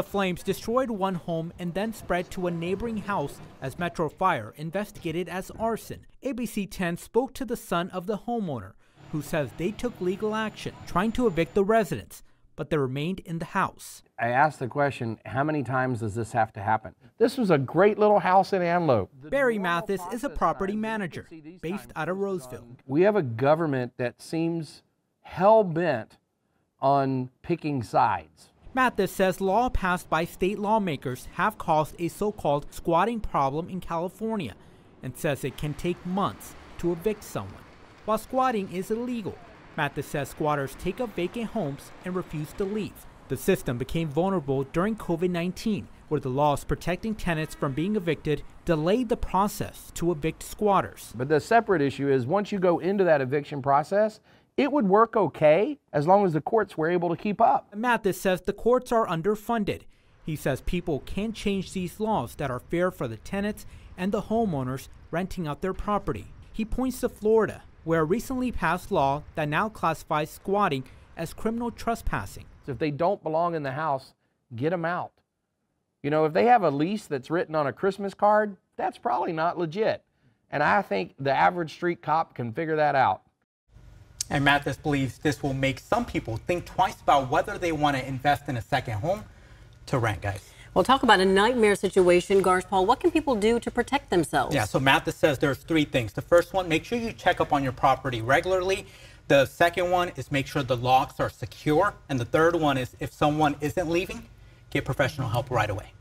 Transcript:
The flames destroyed one home and then spread to a neighboring house as Metro Fire investigated as arson. ABC 10 spoke to the son of the homeowner, who says they took legal action trying to evict the residents, but they remained in the house. I asked the question, how many times does this have to happen? This was a great little house in Antelope. Barry Mathis is a property manager based out of Roseville. We have a government that seems hell bent on picking sides. Mathis says law passed by state lawmakers have caused a so-called squatting problem in California and says it can take months to evict someone. While squatting is illegal, Mathis says squatters take up vacant homes and refuse to leave. The system became vulnerable during COVID-19, where the laws protecting tenants from being evicted delayed the process to evict squatters. But the separate issue is once you go into that eviction process, it would work okay as long as the courts were able to keep up. Mathis says the courts are underfunded. He says people can't change these laws that are fair for the tenants and the homeowners renting out their property. He points to Florida, where a recently passed law that now classifies squatting as criminal trespassing. If they don't belong in the house, get them out. You know, if they have a lease that's written on a Christmas card, that's probably not legit. And I think the average street cop can figure that out. And Mathis believes this will make some people think twice about whether they want to invest in a second home to rent, guys. Well, talk about a nightmare situation, Gars Paul. What can people do to protect themselves? Yeah, so Mathis says there's three things. The first one, make sure you check up on your property regularly. The second one is make sure the locks are secure. And the third one is if someone isn't leaving, get professional help right away.